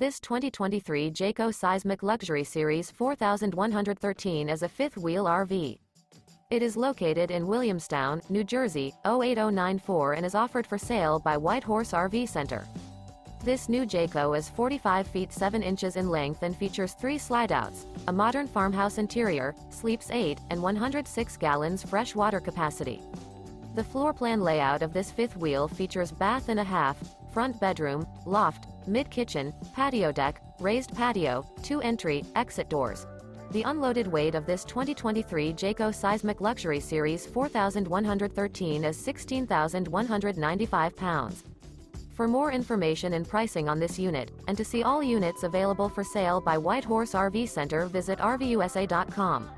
This 2023 Jayco Seismic Luxury Series 4113 is a fifth-wheel RV. It is located in Williamstown, New Jersey, 08094 and is offered for sale by White Horse RV Center. This new Jayco is 45 feet 7 inches in length and features three slide-outs, a modern farmhouse interior, sleeps 8, and 106 gallons fresh water capacity. The floor plan layout of this fifth wheel features bath and a half, front bedroom, loft, mid-kitchen, patio deck, raised patio, two entry, exit doors. The unloaded weight of this 2023 Jayco Seismic Luxury Series 4113 is 16,195 pounds. For more information and pricing on this unit, and to see all units available for sale by White Horse RV Center visit RVUSA.com.